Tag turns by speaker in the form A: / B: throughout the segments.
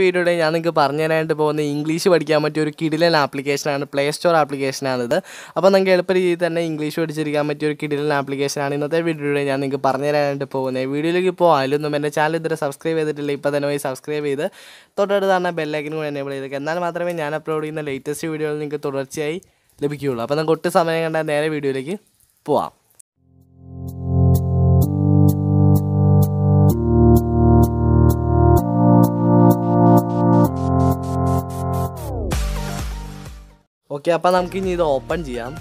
A: വീഡിയോയുടെ ഞാൻ നിങ്ങൾക്ക് പറഞ്ഞു തരാനായിട്ട് പോകുന്ന ഇംഗ്ലീഷ് പഠിക്കാൻ പറ്റിയ ഒരു കിടിലൻ ആപ്ലിക്കേഷനാണ് പ്ലേ സ്റ്റോർ ആപ്ലിക്കേഷനാണിത്. അപ്പോൾ നിങ്ങൾക്ക് എളുപ്പ രീതിയിൽ തന്നെ ഇംഗ്ലീഷ് പഠിച്ചിരിക്കാൻ പറ്റിയ ഒരു കിടിലൻ ആപ്ലിക്കേഷനാണ് ഇന്നത്തെ വീഡിയോയുടെ ഞാൻ നിങ്ങൾക്ക് പറഞ്ഞു തരാനായിട്ട് പോകുന്നത്. വീഡിയോയിലേക്ക് അതിലൊന്നും എന്റെ ചാനൽ ഇതുവരെ സബ്സ്ക്രൈബ് ചെയ്തിട്ടില്ല ഇപ്പോൾ തന്നെ പോയി സബ്സ്ക്രൈബ് ചെയ്ത് തൊട്ടടുത്ത് തന്നെ ബെല്ലൈക്കൻ കൂടി എനേബിൾ ചെയ്തേക്ക്. എന്നാൽ മാത്രമേ ഞാൻ അപ്ലോഡ് ചെയ്യുന്ന ലേറ്റസ്റ്റ് വീഡിയോകൾ നിങ്ങൾക്ക് തുടർച്ചയായി ലഭിക്കുകയുള്ളൂ. അപ്പോൾ നമുക്ക് ഒട്ടും സമയം കണ്ടാൽ നേരെ വീഡിയോയിലേക്ക് പോവാം. ഓക്കെ അപ്പം നമുക്ക് ഇനി ഇത് ഓപ്പൺ ചെയ്യാം.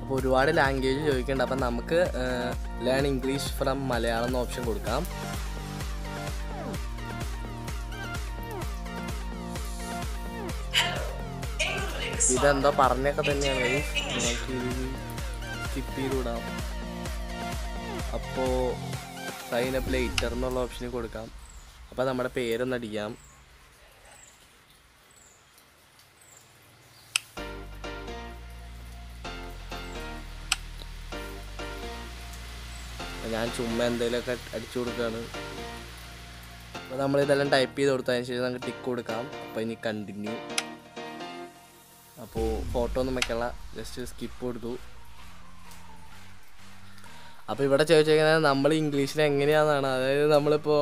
A: അപ്പോൾ ഒരുപാട് ലാംഗ്വേജ് ചോദിക്കുന്നുണ്ട് അപ്പം നമുക്ക് ലേൺ ഇംഗ്ലീഷ് ഫ്രം മലയാളം എന്ന ഓപ്ഷൻ കൊടുക്കാം. ഇതെന്തോ പറഞ്ഞൊക്കെ തന്നെയാണ്. നമുക്ക് സ്കിപ്പ് ചെയ്ത് വിടാം അപ്പോൾ സൈൻ അപ്പ് എന്നുള്ള ഓപ്ഷന് കൊടുക്കാം. അപ്പോൾ നമ്മുടെ പേരൊന്ന് അടിക്കാം. ഞാൻ ചുമ്മാ എന്തെങ്കിലുമൊക്കെ അടിച്ചു കൊടുക്കുകയാണ് അപ്പോൾ നമ്മൾ നമ്മളിതെല്ലാം ടൈപ്പ് ചെയ്ത് കൊടുത്തതിന് ശേഷം നമുക്ക് ടിക്ക് കൊടുക്കാം. അപ്പോൾ ഇനി കണ്ടിന്യൂ അപ്പോൾ ഫോട്ടോ ഒന്നും വെക്കല്ല ജസ്റ്റ് സ്കിപ്പ് കൊടുത്തു. അപ്പോൾ ഇവിടെ ചോദിച്ചിരിക്കുന്നത് നമ്മൾ ഇംഗ്ലീഷിൽ എങ്ങനെയാണെന്നാണ് അതായത് നമ്മളിപ്പോൾ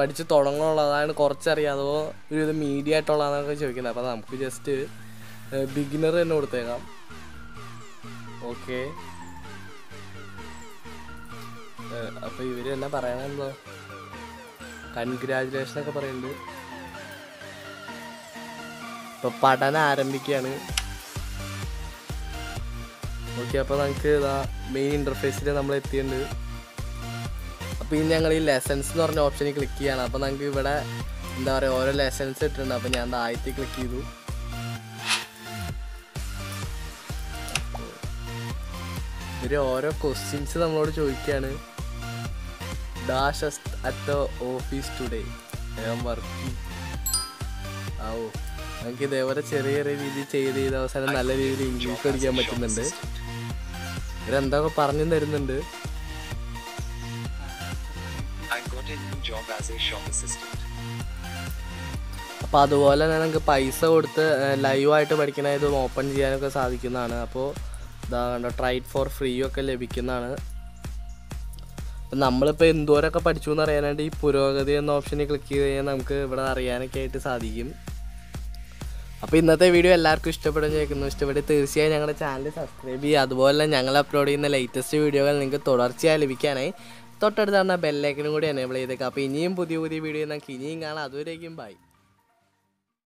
A: പഠിച്ച് തുടങ്ങാനുള്ളതാണ് അതാണ് കുറച്ചറിയാം. അതോ ഒരു മീഡിയ ആയിട്ടുള്ളതാണെന്നൊക്കെ ചോദിക്കുന്നത് അപ്പോൾ നമുക്ക് ജസ്റ്റ് ബിഗിനർ തന്നെ കൊടുത്തേക്കാം. ഓക്കെ അപ്പോൾ ഇവർ തന്നെ പറയണമെന്നോ കൺഗ്രാജുലേഷൻ ഒക്കെ പറയുന്നുണ്ട് ഇപ്പോൾ പഠനം ആരംഭിക്കുകയാണ് ഓക്കെ അപ്പോൾ നമുക്ക് ഇതാ മെയിൻ ഇന്റർഫേസിൽ നമ്മൾ എത്തിയിട്ടുണ്ട് അപ്പോൾ ഇനി ഞങ്ങൾ ഈ ലെസൻസ് എന്ന് പറഞ്ഞ ഓപ്ഷനിൽ ക്ലിക്ക് ചെയ്യണം. അപ്പോൾ നമുക്ക് ഇവിടെ എന്താ പറയുക ഓരോ ലെസൻസ് ഇട്ടിട്ടുണ്ട്. അപ്പോൾ ഞാൻ ആദ്യത്തെ ക്ലിക്ക് ചെയ്തു. ഇവർ ഓരോ ക്വസ്റ്റ്യൻസ് നമ്മളോട് ചോദിക്കുകയാണ് dash at the office today ഞാൻ വർക്കിംഗ് ആ ഓ നമുക്ക് ഇതേപോലെ ചെറിയ ചെറിയ രീതിയിൽ ചെയ്ത് ചെയ്ത് അവസാനം നല്ല രീതിയിൽ ഇംഗ്ലീഷ് പഠിക്കാൻ പറ്റുന്നുണ്ട്. ഇവരെന്തൊക്കെ പറഞ്ഞു തരുന്നുണ്ട്.
B: Got a new job as a shop assistant.
A: അപ്പോൾ അതുപോലെ തന്നെ നമുക്ക് പൈസ കൊടുത്ത് ലൈവായിട്ട് പഠിക്കണ ഇത് ഓപ്പൺ ചെയ്യാനൊക്കെ സാധിക്കുന്നതാണ്. അപ്പോൾ ഇതാ കണ്ടോ ട്രൈഡ് ഫോർ ഫ്രീ ഒക്കെ ലഭിക്കുന്നതാണ്. അപ്പം നമ്മളിപ്പോൾ എന്തോരൊക്കെ പഠിച്ചു എന്ന് അറിയാനായിട്ട് ഈ പുരോഗതി എന്ന ഓപ്ഷനിൽ ക്ലിക്ക് ചെയ്ത് കഴിഞ്ഞാൽ നമുക്ക് ഇവിടെ അറിയാനൊക്കെ ആയിട്ട് സാധിക്കും. അപ്പോൾ ഇന്നത്തെ വീഡിയോ എല്ലാവർക്കും ഇഷ്ടപ്പെടും ചോദിക്കുന്നു ഇഷ്ടപ്പെട്ട് തീർച്ചയായും ഞങ്ങളുടെ ചാനൽ സബ്സ്ക്രൈബ് ചെയ്യുക. അതുപോലെ ഞങ്ങൾ അപ്ലോഡ് ചെയ്യുന്ന ലേറ്റസ്റ്റ് വീഡിയോകൾ നിങ്ങൾക്ക് തുടർച്ചയായി ലഭിക്കാനായി തൊട്ടടുത്ത് ബെല്ലേക്കിനും ബെല്ലൈക്കനും കൂടി എനേബിൾ ചെയ്തേക്കാം. അപ്പോൾ ഇനിയും പുതിയ പുതിയ വീഡിയോ നമുക്ക് ഇനിയും കാണാം. അതുവരേക്കും ബൈ